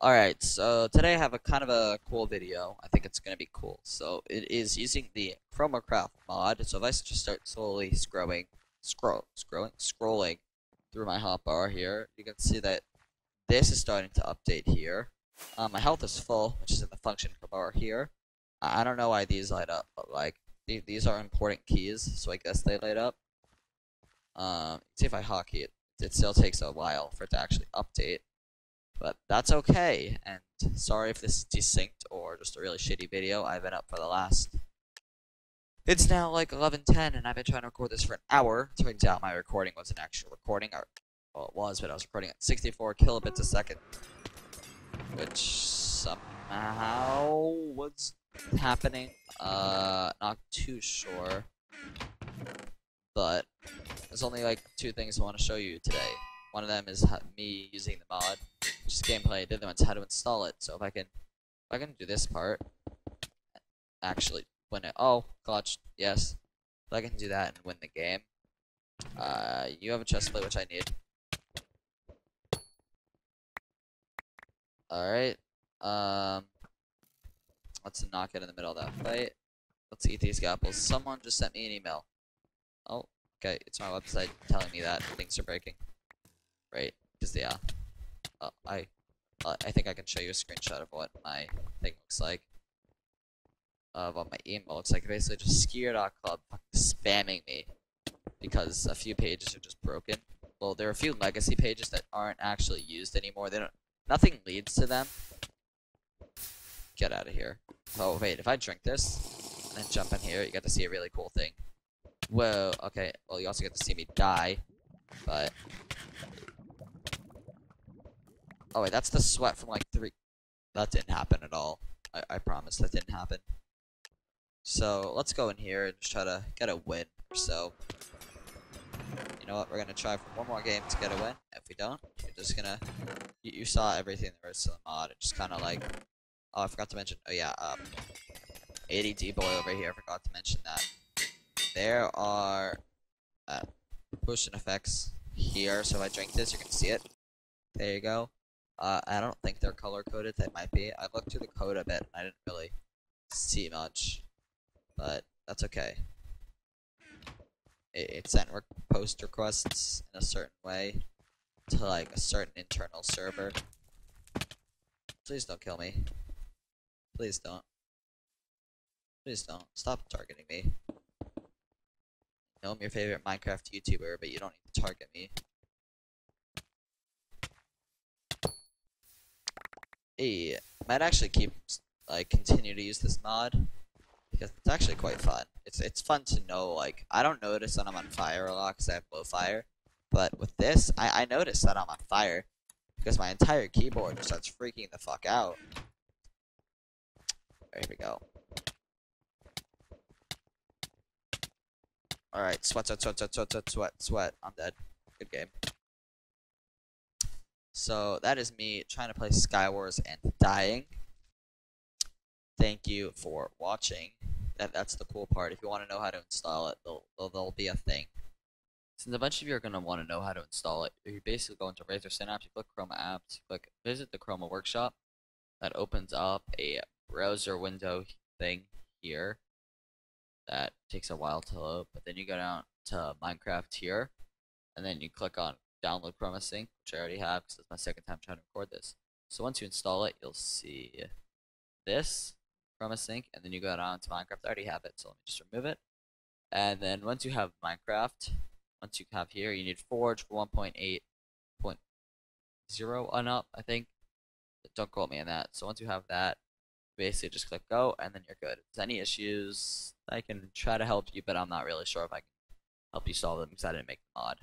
Alright, so today I have a kind of a cool video. I think it's gonna be cool. So it is using the ChromaCraft mod. So if I just start slowly scrolling, scroll, scrolling, scrolling through my hotbar here, you can see that this is starting to update here. Um, my health is full, which is in the function bar here. I, I don't know why these light up, but like th these are important keys, so I guess they light up. Um, see if I hotkey it, it still takes a while for it to actually update. But that's okay, and sorry if this is desynced or just a really shitty video. I've been up for the last... It's now like 11.10, and I've been trying to record this for an hour. Turns out my recording was an actual recording. Or, well, it was, but I was recording at 64 kilobits a second. Which somehow was happening. Uh, not too sure. But there's only like two things I want to show you today. One of them is me using the mod, which is gameplay. The other one's how to install it. So if I can, if I can do this part, actually win it. Oh, clutch. Yes. If I can do that and win the game. Uh, you have a chest plate, which I need. Alright. Um, let's not get in the middle of that fight. Let's eat these apples. Someone just sent me an email. Oh, okay. It's my website telling me that things are breaking. Right? Because yeah. Uh, I, uh, I think I can show you a screenshot of what my thing looks like. Of what my email looks like. Basically, just sk1er.club spamming me because a few pages are just broken. Well, there are a few legacy pages that aren't actually used anymore. They don't. Nothing leads to them. Get out of here. Oh wait, if I drink this and then jump in here, you get to see a really cool thing. Whoa. Okay. Well, you also get to see me die, but Oh wait, that's the sweat from like three. That didn't happen at all. I, I promise that didn't happen. So let's go in here and just try to get a win or so. You know what? We're gonna try for one more game to get a win. If we don't, we're just gonna. You, you saw everything there is to the mod. It just kind of like. Oh, I forgot to mention. Oh yeah, um, ADD boy over here. I forgot to mention that. There are uh, potion effects here. So if I drink this, you can see it. There you go. Uh, I don't think they're color coded. They might be. I looked through the code a bit. I didn't really see much, but that's okay. It, it sent post requests in a certain way to like a certain internal server. Please don't kill me. Please don't. Please don't. Stop targeting me. I'm your favorite Minecraft YouTuber, but you don't need to target me. I might actually keep like continue to use this mod because it's actually quite fun. It's it's fun to know like I don't notice that I'm on fire a lot because I have low fire, but with this I I notice that I'm on fire because my entire keyboard just starts freaking the fuck out. There we go. Alright, sweat, sweat, sweat, sweat, sweat, sweat, sweat. I'm dead. Good game. So that is me trying to play Skywars and dying. Thank you for watching. That that's the cool part. If you want to know how to install it, there'll, there'll be a thing. Since a bunch of you are going to want to know how to install it, you basically go into Razer Synapse, you click Chroma Apps, you click Visit the Chroma Workshop. That opens up a browser window thing here. That takes a while to load, but then you go down to Minecraft here, and then you click on download Chroma Sync, which I already have because it's my second time trying to record this. So once you install it, you'll see this Chroma Sync, and then you go down to Minecraft. I already have it, so let me just remove it. And then once you have Minecraft, once you have here, you need Forge for 1.8.0 on up, I think. Don't quote me on that. So once you have that, basically just click go, and then you're good. If there's any issues, I can try to help you, but I'm not really sure if I can help you solve them because I didn't make the mod.